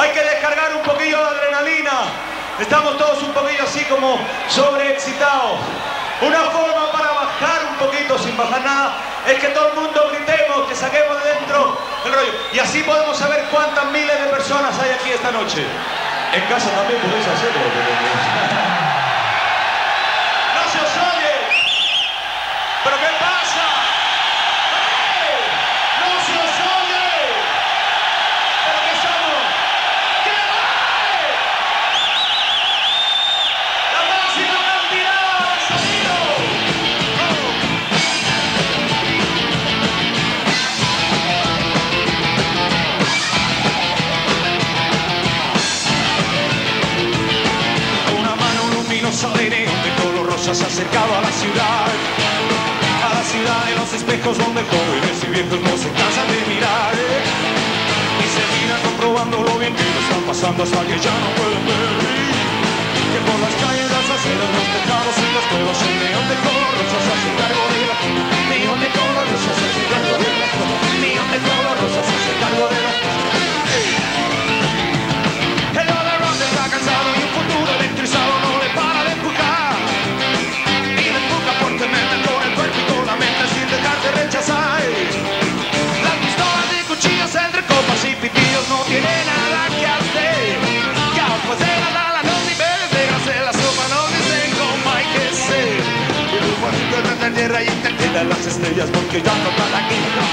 hay que descargar un poquillo de adrenalina. Estamos todos un poquillo así como sobreexcitados. Una forma para bajar un poquito sin bajar nada es que todo el mundo gritemos, que saquemos de dentro el rollo. Y así podemos saber cuántas miles de personas hay aquí esta noche. En casa también podéis hacerlo. Pero... se acercaba a la ciudad. A la ciudad de los espejos donde jóvenes y viejos no se cansan de mirar. Y se miran comprobando lo bien que lo están pasando hasta que ya no pueden ver. Que por las calles, las aceras, los tejados y las cuevas el porque ya no la guerra.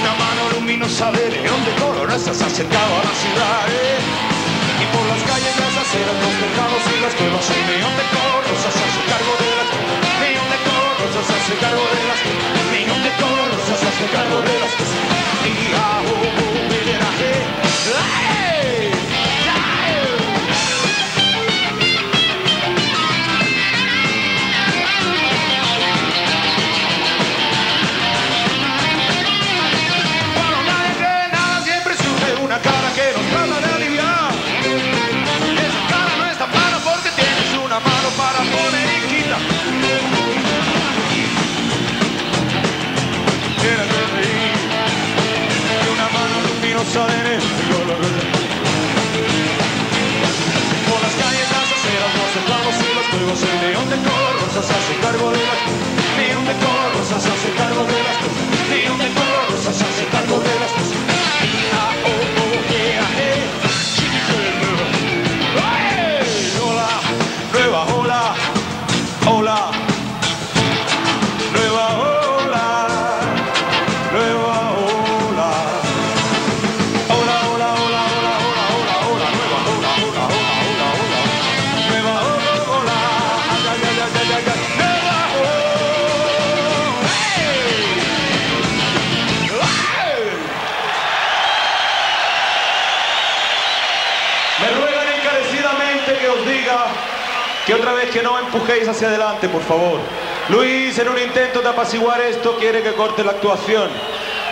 Una mano luminosa de león de color se acercado a la ciudad eh. Y por las calles, las aceras, los tejados y las cuevas El neón de color luminosa de negro. Que otra vez que no empujéis hacia adelante, por favor. Luis, en un intento de apaciguar esto, quiere que corte la actuación.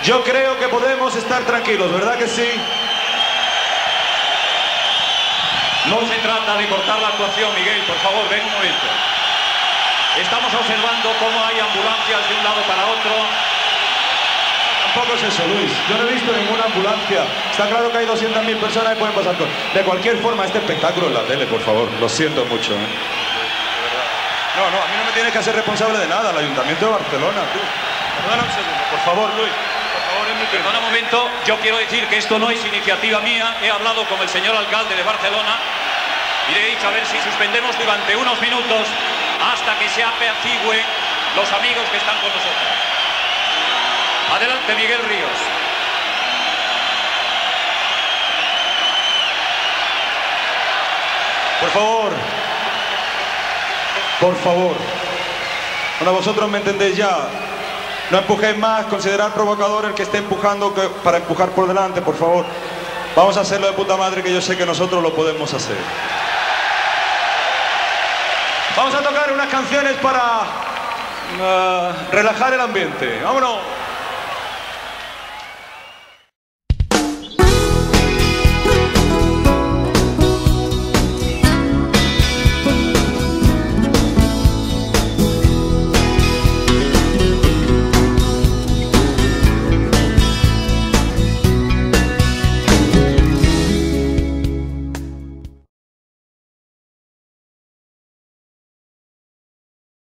Yo creo que podemos estar tranquilos, ¿verdad que sí? No se trata de cortar la actuación, Miguel, por favor, ven un momento. Estamos observando cómo hay ambulancias de un lado para otro. Tampoco es eso, Luis. Yo no he visto ninguna ambulancia. Está claro que hay 200.000 personas que pueden pasar con... De cualquier forma, este espectáculo en la tele, por favor. Lo siento mucho. ¿eh? No, no, a mí no me tienes que hacer responsable de nada. El Ayuntamiento de Barcelona, por favor, Luis. Por favor, es mi Perdona un momento, yo quiero decir que esto no es iniciativa mía. He hablado con el señor alcalde de Barcelona y le he dicho a ver si suspendemos durante unos minutos hasta que se apacigüen los amigos que están con nosotros. Adelante, Miguel Ríos. Por favor. Por favor. Bueno, vosotros me entendéis ya. No empujéis más, considerad provocador el que esté empujando para empujar por delante, por favor. Vamos a hacerlo de puta madre que yo sé que nosotros lo podemos hacer. Vamos a tocar unas canciones para ah, relajar el ambiente. Vámonos.